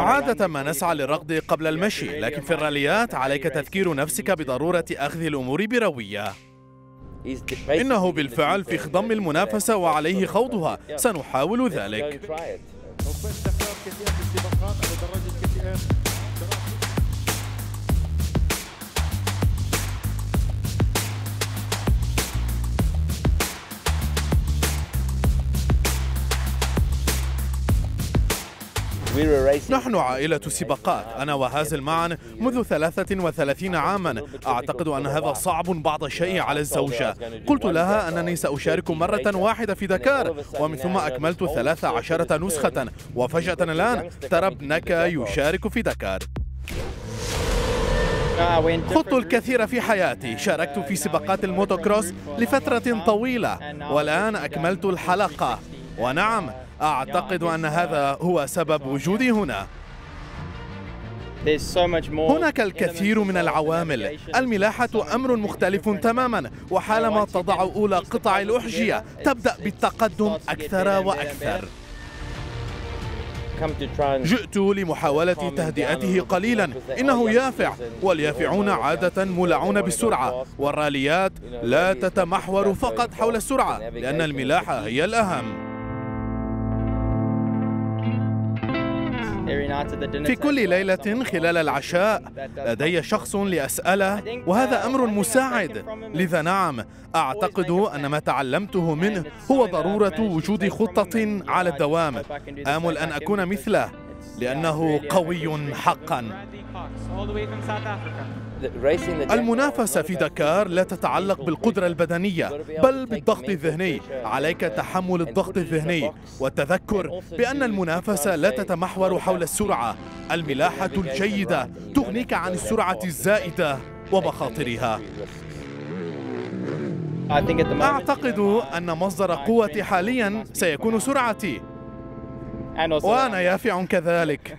عادة ما نسعى للركض قبل المشي لكن في الراليات عليك تذكير نفسك بضرورة أخذ الأمور بروية. إنه بالفعل في خضم المنافسة وعليه خوضها. سنحاول ذلك. نحن عائلة سباقات أنا وهازل معا منذ 33 عاما. أعتقد أن هذا صعب بعض الشيء على الزوجة. قلت لها أنني سأشارك مرة واحدة في دكار ومن ثم أكملت 13 نسخة. وفجأة الآن ترى ابنك يشارك في دكار خضت الكثير في حياتي. شاركت في سباقات الموتوكروس لفترة طويلة. والآن أكملت الحلقة. ونعم أعتقد أن هذا هو سبب وجودي هنا. هناك الكثير من العوامل. الملاحة أمر مختلف تماما. وحالما تضع أولى قطع الأحجية تبدأ بالتقدم أكثر وأكثر. جئت لمحاولة تهدئته قليلا. إنه يافع. واليافعون عادة مولعون بالسرعة والراليات لا تتمحور فقط حول السرعة لأن الملاحة هي الأهم. في كل ليلة خلال العشاء لدي شخص لأسأله وهذا أمر مساعد. لذا نعم أعتقد أن ما تعلمته منه هو ضرورة وجود خطة على الدوام. آمل أن أكون مثله. لأنه قوي حقا. المنافسة في دكار لا تتعلق بالقدرة البدنية بل بالضغط الذهني. عليك تحمل الضغط الذهني والتذكر بأن المنافسة لا تتمحور حول السرعة. الملاحة الجيدة تغنيك عن السرعة الزائدة ومخاطرها. أعتقد أن مصدر قوتي حاليا سيكون سرعتي. وأنا يافع كذلك.